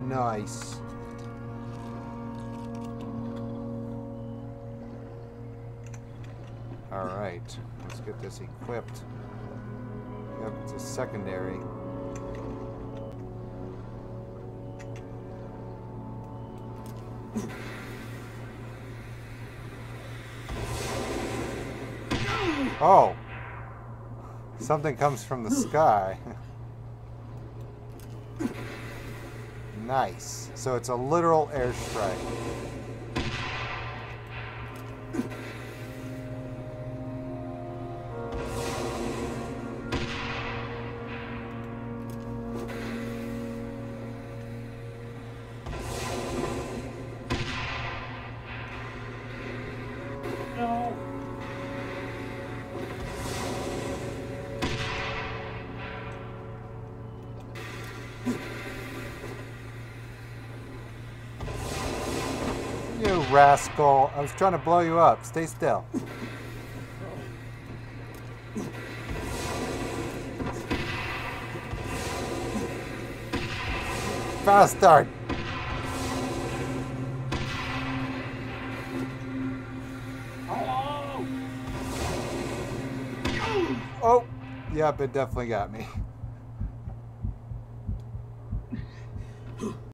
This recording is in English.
Nice. Alright, let's get this equipped. Yep, it's a secondary. Oh! Something comes from the sky. nice. So it's a literal airstrike. No. You rascal. I was trying to blow you up. Stay still. Fast start. Oh, yep, it definitely got me.